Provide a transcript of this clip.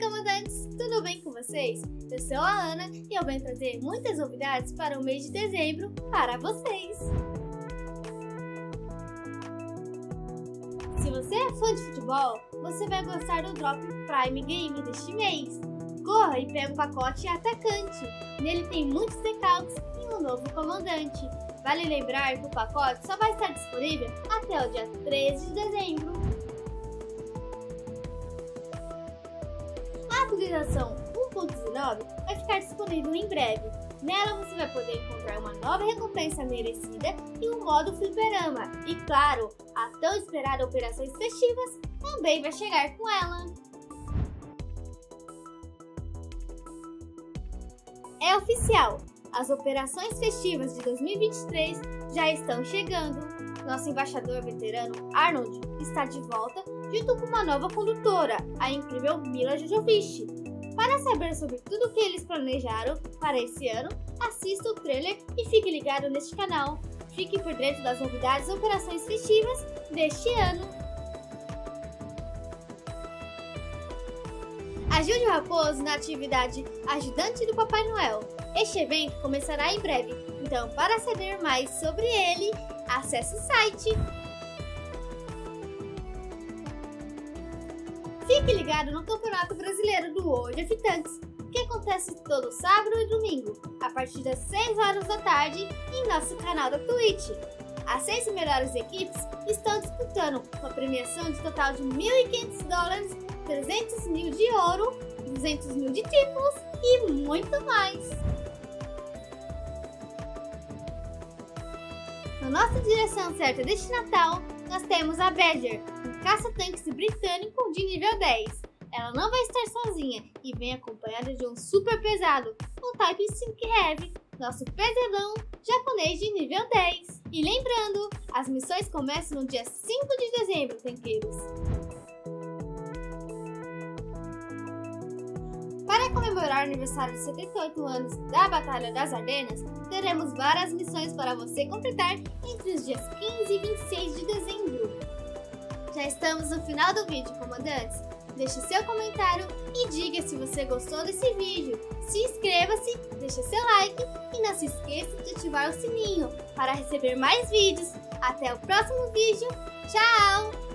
comandantes, tudo bem com vocês? Eu sou a Ana e eu venho trazer muitas novidades para o mês de dezembro para vocês. Se você é fã de futebol, você vai gostar do Drop Prime Game deste mês. Corra e pega o pacote atacante. Nele tem muitos decalques e um novo comandante. Vale lembrar que o pacote só vai estar disponível até o dia 13 de dezembro. Atualização 1.19 vai ficar disponível em breve. Nela você vai poder encontrar uma nova recompensa merecida e um modo fliperama. E claro, a tão esperada Operações Festivas também vai chegar com ela. É oficial! As operações festivas de 2023 já estão chegando. Nosso embaixador veterano Arnold está de volta junto com uma nova condutora, a incrível Mila Jojovic. Para saber sobre tudo o que eles planejaram para esse ano, assista o trailer e fique ligado neste canal. Fique por dentro das novidades e operações festivas deste ano. Ajude o Raposo na atividade Ajudante do Papai Noel. Este evento começará em breve, então para saber mais sobre ele, acesse o site. Fique ligado no Campeonato Brasileiro do World of Tanks, que acontece todo sábado e domingo, a partir das 6 horas da tarde, em nosso canal da Twitch. As seis melhores equipes estão disputando uma premiação de total de 1.500 dólares, 300 mil de ouro, 200 mil de títulos e muito mais. Nossa direção certa deste Natal, nós temos a Badger, um caça-tanques britânico de nível 10. Ela não vai estar sozinha e vem acompanhada de um super pesado, um Type 5 Heavy, nosso pesadão japonês de nível 10. E lembrando, as missões começam no dia 5 de dezembro, tanqueiros. Para comemorar o aniversário de 78 anos da Batalha das Ardenas, teremos várias missões para você completar entre os dias 15 e 26 de dezembro. Já estamos no final do vídeo, comandantes. Deixe seu comentário e diga se você gostou desse vídeo. Se inscreva-se, deixe seu like e não se esqueça de ativar o sininho para receber mais vídeos. Até o próximo vídeo. Tchau!